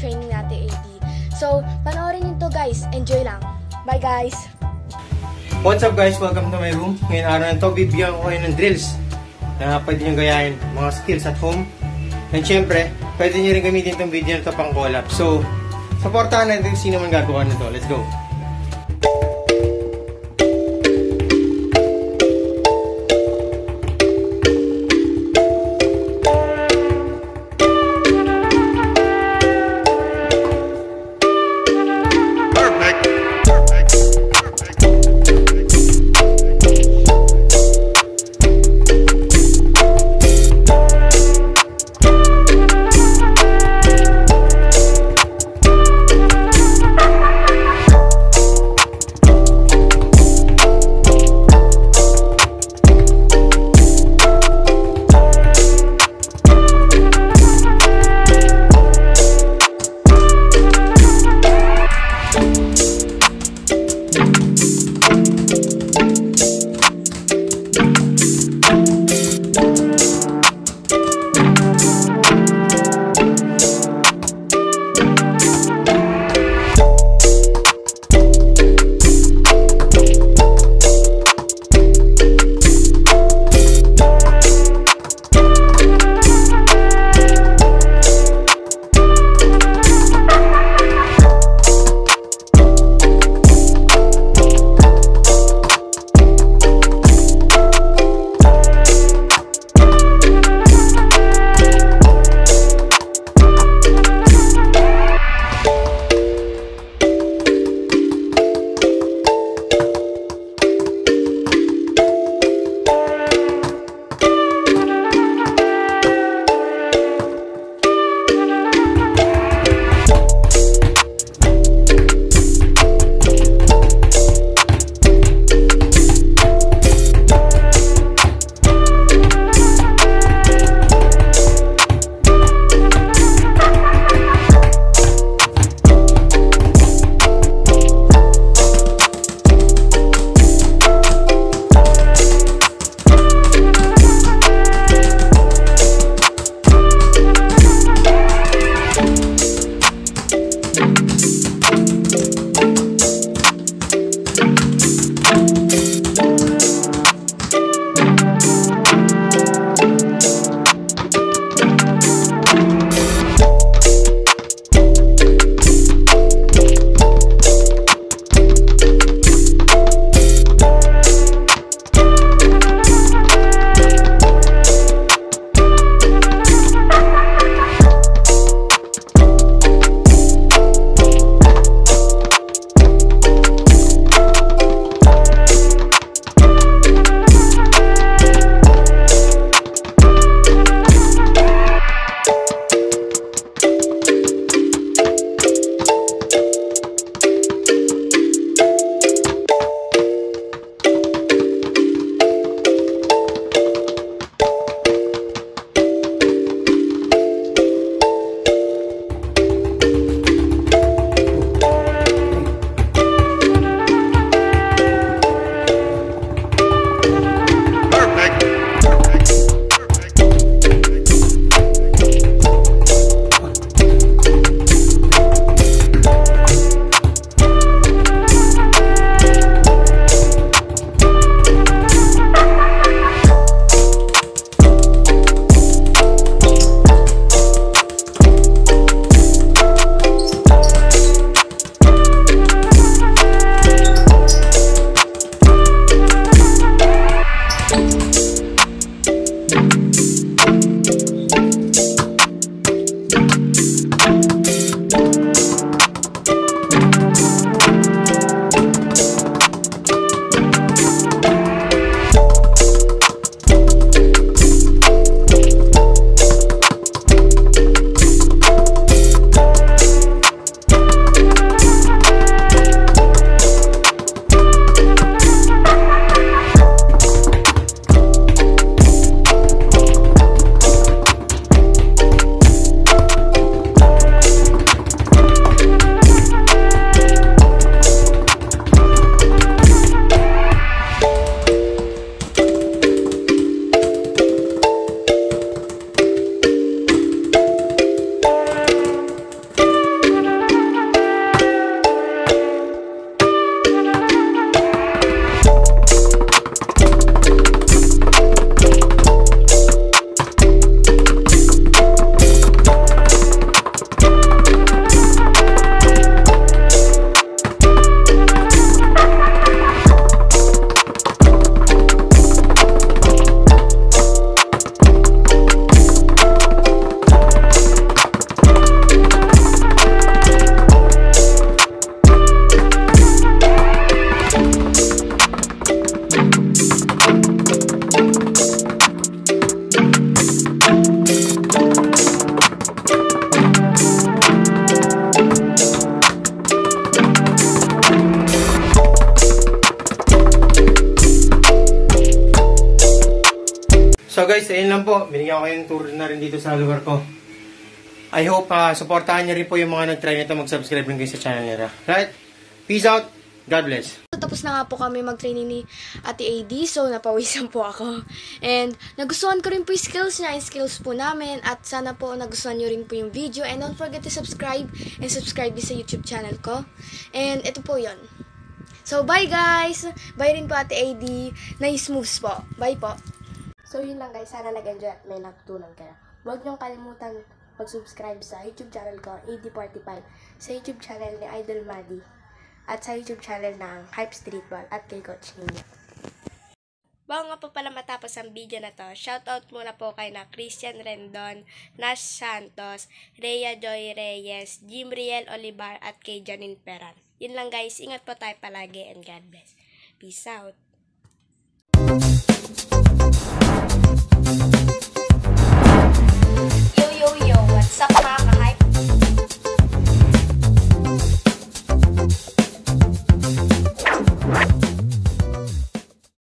training natin, AD. So, panoorin nyo to guys. Enjoy lang. Bye guys! What's up guys? Welcome to my room. Ngayon araw na to, bibigyan ko kayo ng drills na pwede nyo gayahin mga skills at home. And syempre, pwede nyo rin gamitin itong video na to pang collab. So, supportahan natin sino man gagawa nito. Let's go! Lang po, binigyan ko kayo ng tour na rin dito sa lugar ko. I hope uh, supportahan niyo rin po yung mga nag-try nito mag-subscribe rin kayo sa channel nila. Right? Peace out. God bless. Tapos na nga po kami mag-training ni Ate AD, so napawisan po ako. And nagustuhan ko rin po yung skills niya, yung skills po namin, at sana po nagustuhan nyo rin po yung video. And don't forget to subscribe, and subscribe din sa YouTube channel ko. And ito po yon. So, bye guys! Bye rin po Ate AD. Nice moves po. Bye po. So, yun lang guys. Sana nag-enjoy at may natutunan kayo. Huwag niyong kalimutan mag-subscribe sa YouTube channel ko, AD45, sa YouTube channel ni Idol Madi at sa YouTube channel ng Hype Streetball at kay Coach Nino. Bago nga po pala matapos ang video na to, shoutout muna po kay na Christian Rendon, Nash Santos, Rhea Joy Reyes, Jimriel Olivar at kay Janine Peran. Yun lang guys, ingat po tayo palagi and God bless. Peace out.